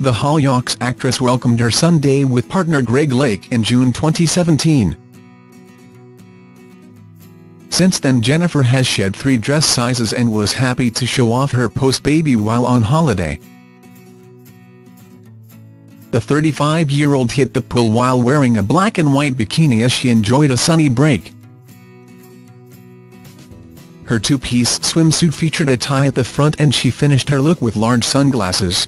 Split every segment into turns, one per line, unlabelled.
The Hollyoaks actress welcomed her son Daye with partner Greg Lake in June 2017. Since then Jennifer has shed three dress sizes and was happy to show off her post-baby while on holiday. The 35-year-old hit the pool while wearing a black and white bikini as she enjoyed a sunny break. Her two-piece swimsuit featured a tie at the front and she finished her look with large sunglasses.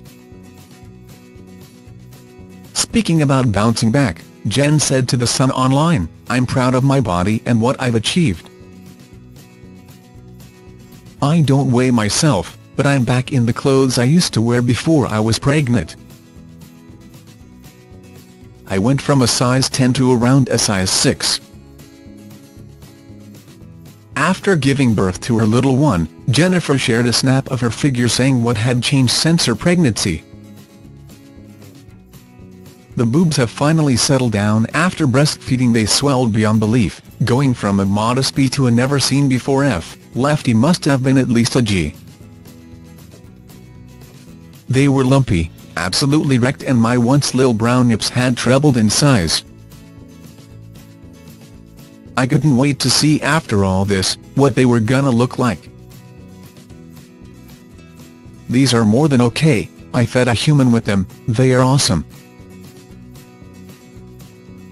Speaking about bouncing back, Jen said to The Sun Online, I'm proud of my body and what I've achieved. I don't weigh myself, but I'm back in the clothes I used to wear before I was pregnant. I went from a size 10 to around a size 6. After giving birth to her little one, Jennifer shared a snap of her figure saying what had changed since her pregnancy. The boobs have finally settled down after breastfeeding they swelled beyond belief, going from a modest B to a never-seen-before F, Lefty must have been at least a G. They were lumpy, absolutely wrecked and my once little brown nips had trebled in size. I couldn't wait to see after all this, what they were gonna look like. These are more than okay, I fed a human with them, they are awesome.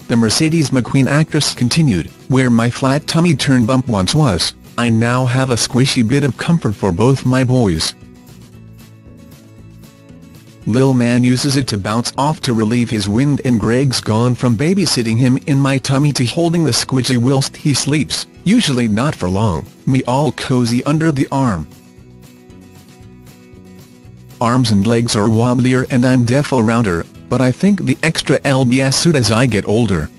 The Mercedes McQueen actress continued, where my flat tummy turn bump once was, I now have a squishy bit of comfort for both my boys. Lil Man uses it to bounce off to relieve his wind and Greg's gone from babysitting him in my tummy to holding the squidgy whilst he sleeps, usually not for long, me all cozy under the arm. Arms and legs are wobblier and I'm deaf around her, but I think the extra LBS suit as I get older.